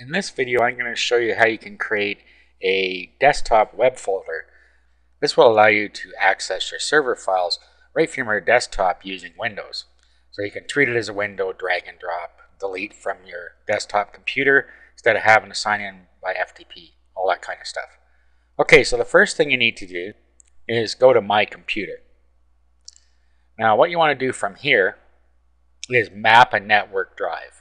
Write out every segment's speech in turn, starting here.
In this video I'm going to show you how you can create a desktop web folder. This will allow you to access your server files right from your desktop using Windows. So you can treat it as a window, drag and drop, delete from your desktop computer instead of having to sign in by FTP, all that kind of stuff. Okay, so the first thing you need to do is go to My Computer. Now what you want to do from here is map a network drive.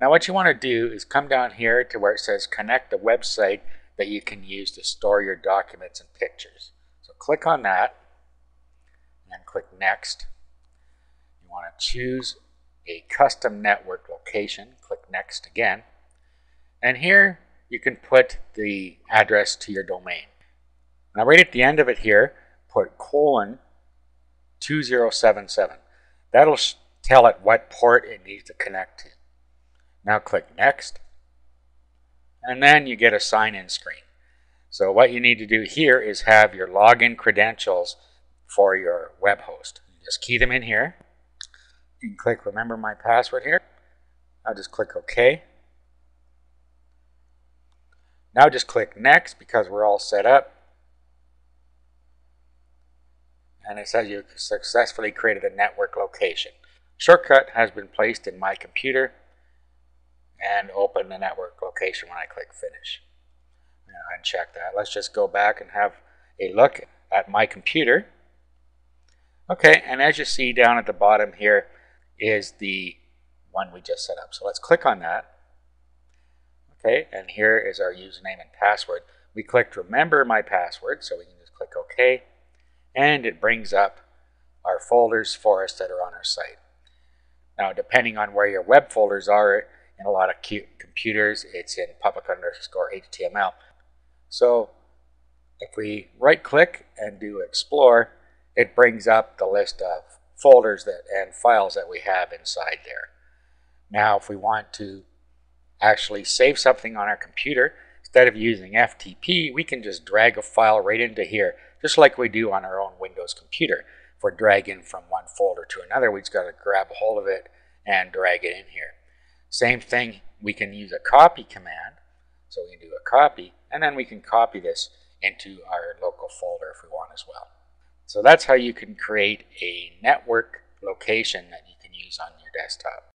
Now what you want to do is come down here to where it says connect a website that you can use to store your documents and pictures. So click on that and click next. You want to choose a custom network location. Click next again. And here you can put the address to your domain. Now right at the end of it here, put colon 2077. That'll tell it what port it needs to connect to. Now click Next. And then you get a sign-in screen. So what you need to do here is have your login credentials for your web host. You just key them in here. You can click Remember My Password here. I'll just click OK. Now just click Next because we're all set up. And it says you successfully created a network location. Shortcut has been placed in my computer and open the network location when I click finish. Uncheck that. Let's just go back and have a look at my computer. Okay, and as you see down at the bottom here is the one we just set up. So let's click on that. Okay, and here is our username and password. We clicked remember my password, so we can just click OK. And it brings up our folders for us that are on our site. Now, depending on where your web folders are, in a lot of computers, it's in public underscore HTML. So if we right click and do explore, it brings up the list of folders that and files that we have inside there. Now if we want to actually save something on our computer, instead of using FTP, we can just drag a file right into here, just like we do on our own Windows computer. If we're dragging from one folder to another, we just got to grab a hold of it and drag it in here. Same thing, we can use a copy command. So we can do a copy, and then we can copy this into our local folder if we want as well. So that's how you can create a network location that you can use on your desktop.